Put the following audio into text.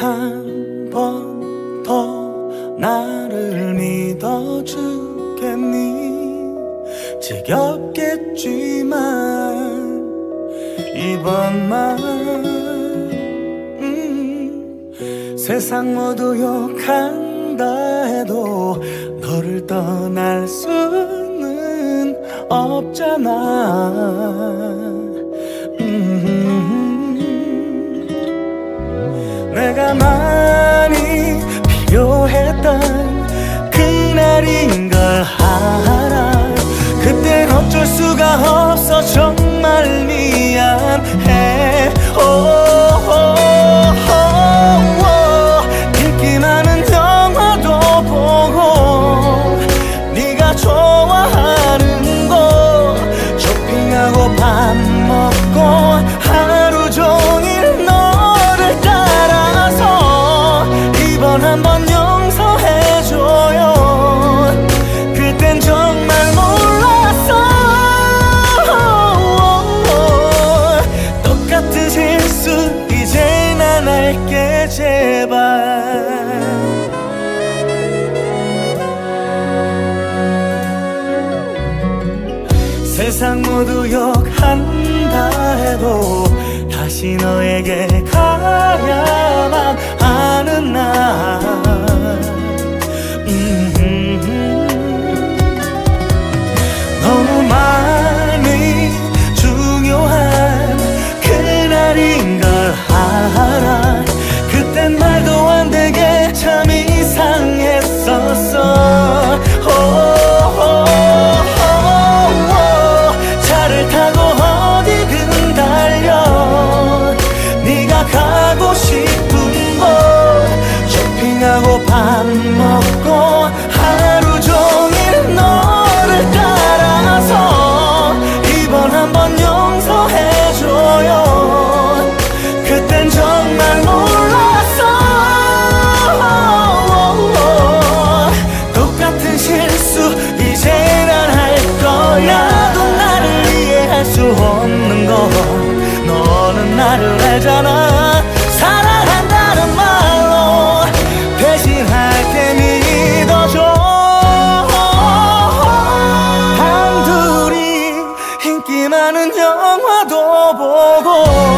한 번 더 나를 믿어주겠니? 지겹겠지만 이번만 음 세상 모두 욕한다 해도 너를 떠날 수는 없잖아. 어쩔 수가 없어. 정말 미안해. 읽기만은 영화도 보고 네가 좋아하는 세상 모두 욕한다 해도 다시 너에게 가야만 나는 영화도 보고